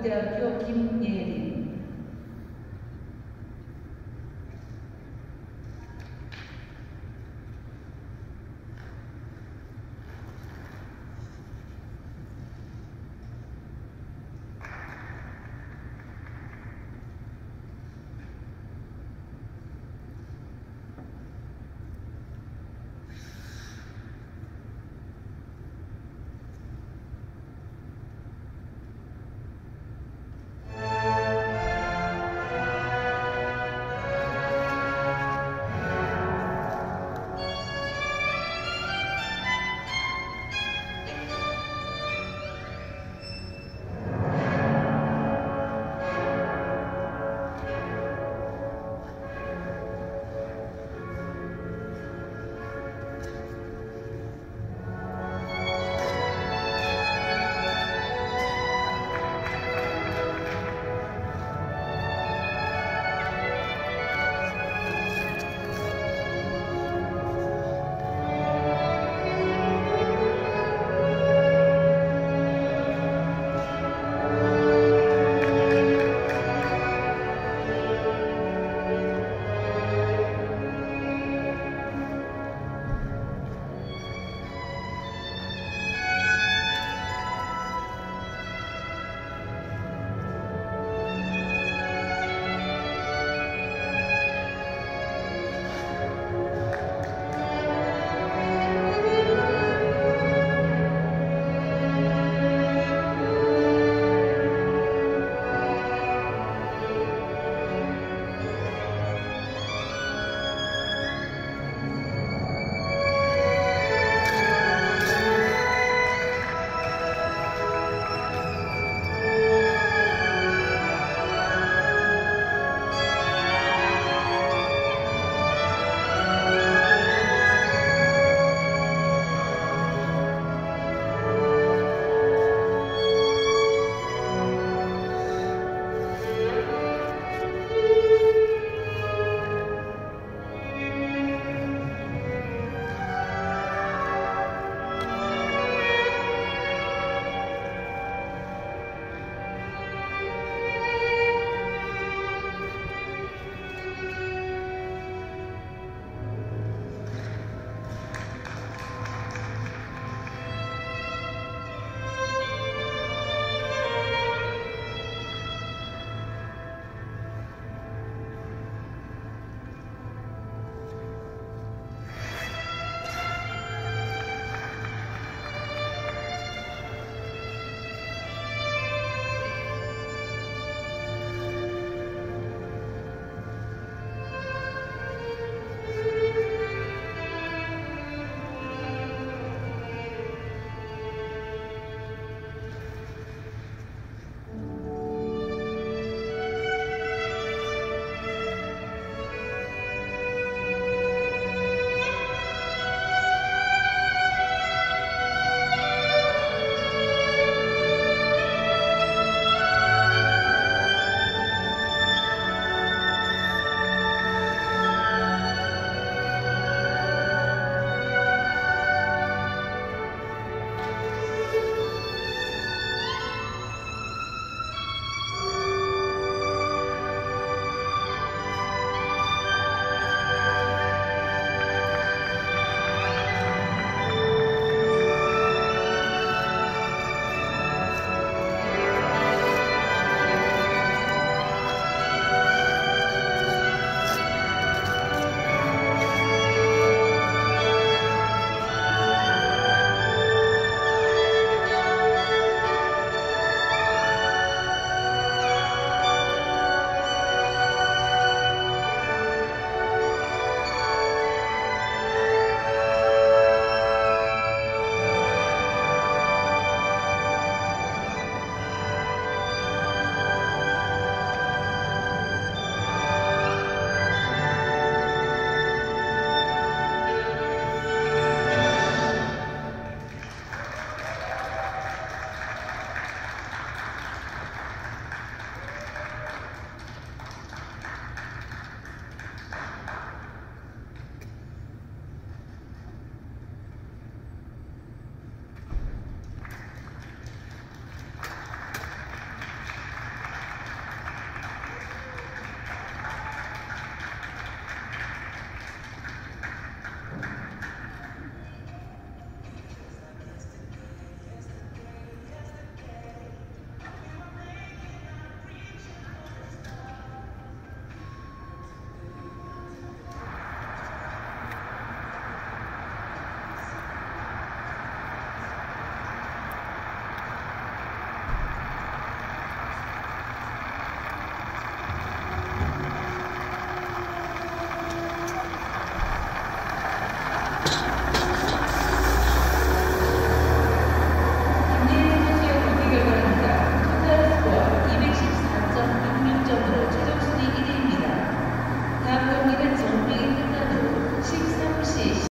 서울대학교 김예린